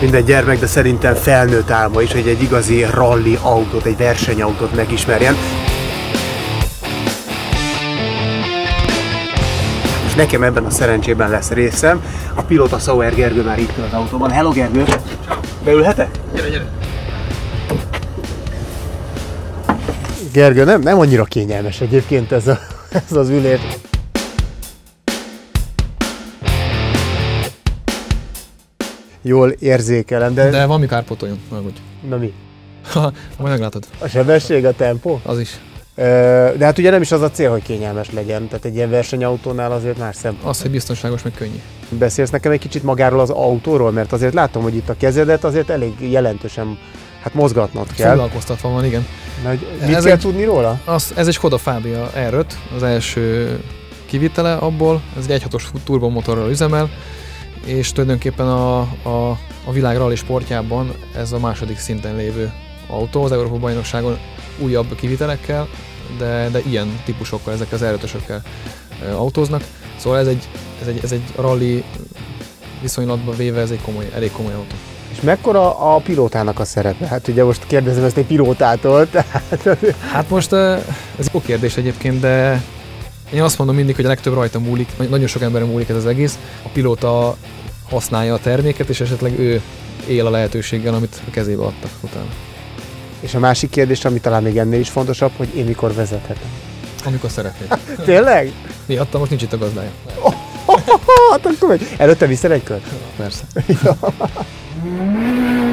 Minden gyermek, de szerintem felnőtt álma is, hogy egy igazi rally autót, egy versenyautót megismerjen. És nekem ebben a szerencsében lesz részem. A pilóta Sauer Gergő már itt az autóban. Hello Gergő! Beülhetek? Gyere, gyere! Gergő, nem, nem annyira kényelmes egyébként ez, a, ez az ülés. Jól érzékelem, de... De van mi kárpótoljon, megudj. Na mi? Ha, majd meglátod. A sebesség, a tempó? Az is. De hát ugye nem is az a cél, hogy kényelmes legyen, tehát egy ilyen versenyautónál azért más szempont. Az, hogy biztonságos, meg könnyű. Beszélsz nekem egy kicsit magáról az autóról, mert azért látom, hogy itt a kezedet azért elég jelentősen hát mozgatnod kell. Foglalkoztatva van, igen. Na, hogy mit Ez kell egy- tudni róla? Az, ez egy Skoda Fabia R5, az első kivitele abból. Ez egy 1.6-os turbomotorral üzemel, és tulajdonképpen a, a, a világ rally sportjában ez a második szinten lévő autó az Európa bajnokságon újabb kivitelekkel, de, de ilyen típusokkal, ezek az R5-ösökkel ö, autóznak. Szóval ez egy, ez egy, ez egy rally viszonylatban véve ez egy komoly, elég komoly autó. És mekkora a pilótának a szerepe? Hát ugye most kérdezem ezt egy pilótától, tehát Hát most ez jó kérdés egyébként, de én azt mondom mindig, hogy a legtöbb rajta múlik, nagy- nagyon sok emberen múlik ez az egész. A pilóta használja a terméket, és esetleg ő él a lehetőséggel, amit a kezébe adtak utána. És a másik kérdés, ami talán még ennél is fontosabb, hogy én mikor vezethetem. Amikor szeretnéd. Tényleg? Miatta most nincs itt a gazdája. Hát akkor megy. Előtte viszel egy kört? Persze.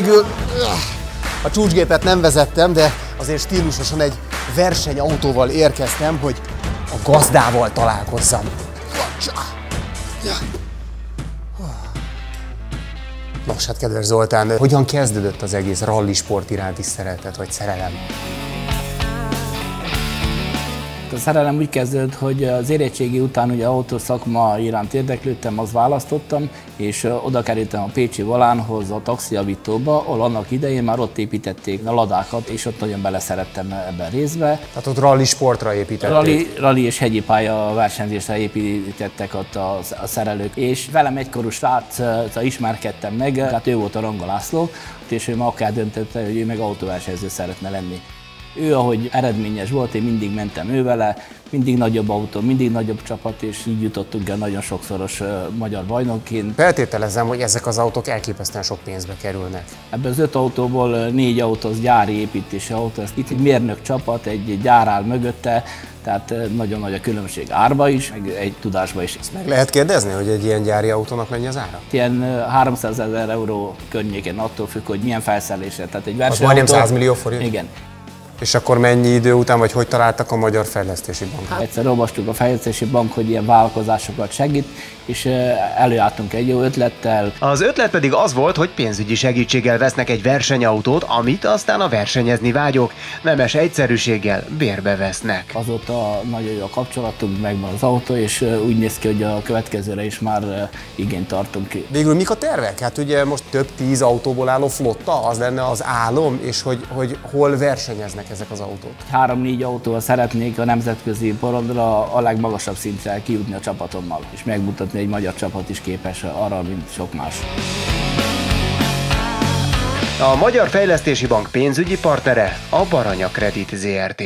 Végül a csúcsgépet nem vezettem, de azért stílusosan egy versenyautóval érkeztem, hogy a gazdával találkozzam. Nos, hát kedves Zoltán, hogyan kezdődött az egész ralli sport iránti szeretet vagy szerelem? A szerelem úgy kezdődött, hogy az érettségi után ugye autószakma iránt érdeklődtem, azt választottam, és oda kerültem a Pécsi Volánhoz, a taxijavítóba, ahol annak idején már ott építették a ladákat, és ott nagyon beleszerettem ebben részbe. Tehát ott ralli sportra építették. Rally, rally és hegyi pálya versenyzésre építettek ott a, a szerelők, és velem egykorú srác ismerkedtem meg, hát ő volt a Ranga László, és ő ma akár döntötte, hogy ő meg autóversenyző szeretne lenni. Ő, ahogy eredményes volt, én mindig mentem ő vele, mindig nagyobb autó, mindig nagyobb csapat, és így jutottunk el nagyon sokszoros magyar bajnokként. Feltételezem, hogy ezek az autók elképesztően sok pénzbe kerülnek. Ebből az öt autóból négy autó az gyári építési autó, Ez itt egy mérnök csapat, egy gyár áll mögötte, tehát nagyon nagy a különbség árba is, meg egy tudásba is. Meg lehet kérdezni, hogy egy ilyen gyári autónak mennyi az ára? Ilyen ö, 300 ezer euró környéken attól függ, hogy milyen felszerelésre. Tehát egy majdnem versenyautó... 100 millió forint? Igen. És akkor mennyi idő után, vagy hogy találtak a Magyar Fejlesztési Bank? Egyszer olvastuk a Fejlesztési Bank, hogy ilyen vállalkozásokat segít, és előálltunk egy jó ötlettel, Az ötlet pedig az volt, hogy pénzügyi segítséggel vesznek egy versenyautót, amit aztán a versenyezni vágyók nemes egyszerűséggel bérbe vesznek. Azóta nagyon jó a kapcsolatunk, megvan az autó, és úgy néz ki, hogy a következőre is már igényt tartunk ki. Végül mik a tervek? Hát ugye most több tíz autóból álló flotta, az lenne az álom, és hogy, hogy hol versenyeznek ezek az autók. Három-négy autóval szeretnék a nemzetközi porondra a legmagasabb szintre kijutni a csapatommal, és megmutatni, hogy egy magyar csapat is képes arra, mint sok más. A Magyar Fejlesztési Bank pénzügyi partnere a Baranya Kredit ZRT.